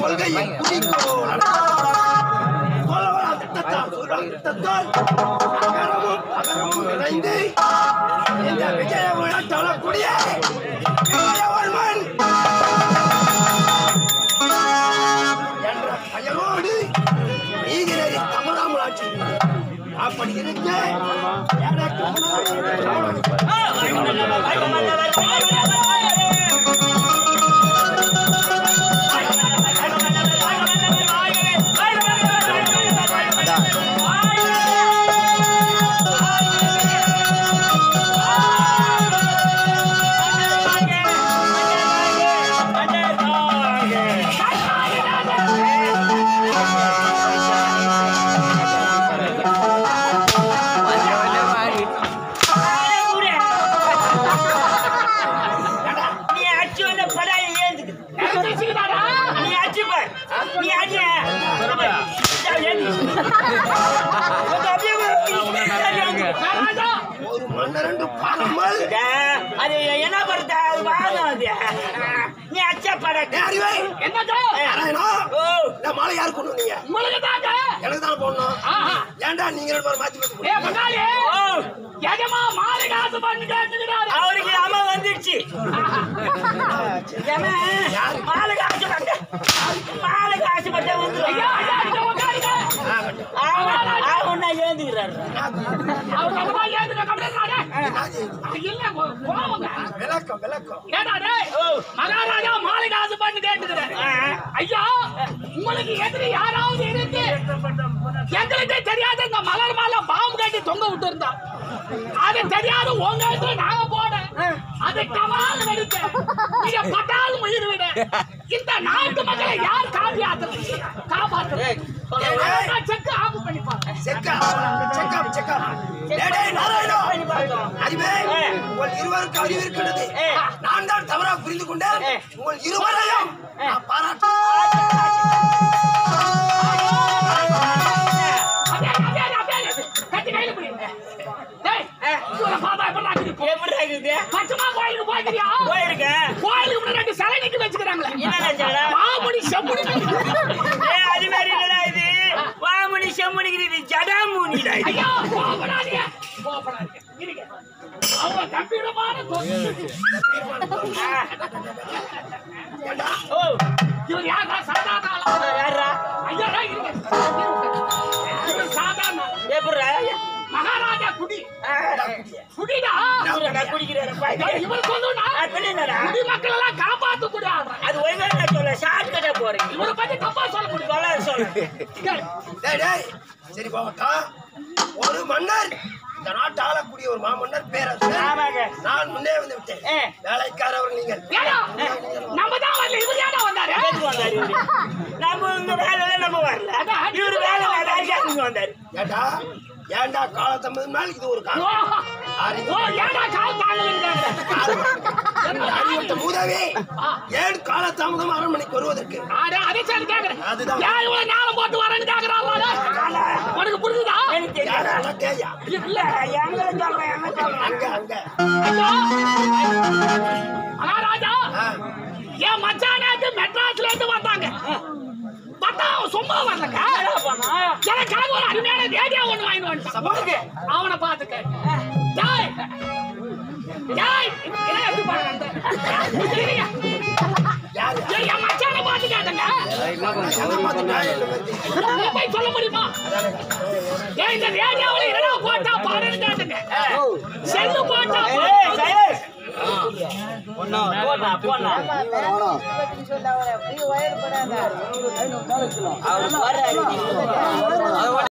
கொள்கையை? குடிக்கோ இணைந்து இந்த விஜய நீதிநெறி தமிழாமலாட்சி அப்படி இருக்க எனக்கு ஒரு மன்னரண்டு பாராமல் அது என்ன படுத்த அது வாதம் அது. நீ அச்ச பட அறிவை. என்னதோ நாராயணா ஓ. இந்த மாலை யார் கொண்டு வந்தீங்க? உங்களுக்கு தாங்க எனக்கு தான் போடணும். ஏன்டா நீங்க ரெண்டு பேரும் மாத்தி மாத்தி ஏ போடுறீங்க? பங்காளி. ஓ. எஜமா மாலை காசு பண்ணி கேட்டுக்கிறாரு அவருக்கு அம்மா வந்துடுச்சு. ஏமா மாலை காசு பண்ண மாலை காசு பண்ண வந்து ஐயா மகாராஜா மாலை காசு பண்ணி கேட்டுக்கிறேன். ஐயா உங்களுக்கு எதிரி யாராவது இருந்து எங்களுக்கு தெரியாத இந்த மலர் மாலை பாம்பு கட்டி தொங்க விட்டு இருந்தா அது தெரியாத உங்க இடத்துல நாங்க போட அது கவால் வெடிக்க நீங்க உயிர் விட. இந்த நாட்டு மக்களை யார் காப்பாத்துறது காப்பாத்துறது உங்கள் இருவருக்கு அறிவு இருக்கிறது நான் தான் தவறாக புரிந்து கொண்டேன். உங்கள் இருவரையும் பாராட்டு அப்படியே, அப்படியே, அப்படியே, கட்டி இது ஜடாமுனிடா ஐயா, கோபப்படாதீங்க. கோபப்படாதீங்க. இருங்க. அவங்க கம்பீரமான தொழில். ஓ இவர் யாரா? சாதாரண ஆளா? யாரா ஐயா, டேய், இருங்க. இவர் சாதாரண ஆளா? எப்படிடா மகாராஜா குடி குடிடா நான் குடிக்கிறேன் டேய், இவர் சொல்லுடா என்னடா குடிமக்கள் எல்லாம் காப்பாத்து கூட அது ஒழுங்கா நான் சொல்ல ஷார்ட் கட்டா போறேன் இவரை பத்தி தப்பா சொல்ல முடியும் சொல்ல சொல்ல டேய் டேய் சரி போகட்டும் ஒரு மன்னர். இந்த நாட்டு ஆளக்கூடிய ஒரு மாமன்னர் பேரரசர். நான் முன்னே வந்து விட்டேன். வேலைக்காரவர் நீங்கள். நம்ம தான் வரல இவர் வந்தாரு? நம்ம இந்த வேலையில நம்ம வரல. இவரு வேலை இங்க வந்தாரு. ஏண்டா? ஏண்டா காலத்தம்பது மேல் இது ஒரு காலம்? மூதவி ஏன் காலதாமதம் அரண்மனைக்கு வருவதற்கு. அதுதான். போட்டு இல்ல. எங்களை சொல்றேன் ஆ. என் மச்சானாக்கு மெட்ராஸ்ல இருந்து வந்தாங்க. பார்த்தா அவன் சும்மா வரலங்க எனக்காக ஒரு அருமையான ரேடியோ ஒண்ணு வாங்கிட்டு வந்துட்டான். அவனை பார்த்துக்க டேய் டேய் ஏன் எப்படி ஏய், என் மச்சானை பார்த்து கேட்டங்க என்ன பார்த்துட்டா என்ன பத்தி நீ போய் சொல்ல முடியுமா? இந்த ரேடியோவில் என்னடா போட்டா பாடுன்னு கேட்டுங்க செல்லு போட்டா ஏய், பாடு. சைலேஷ். போனா போனா அவர் வர்றாரு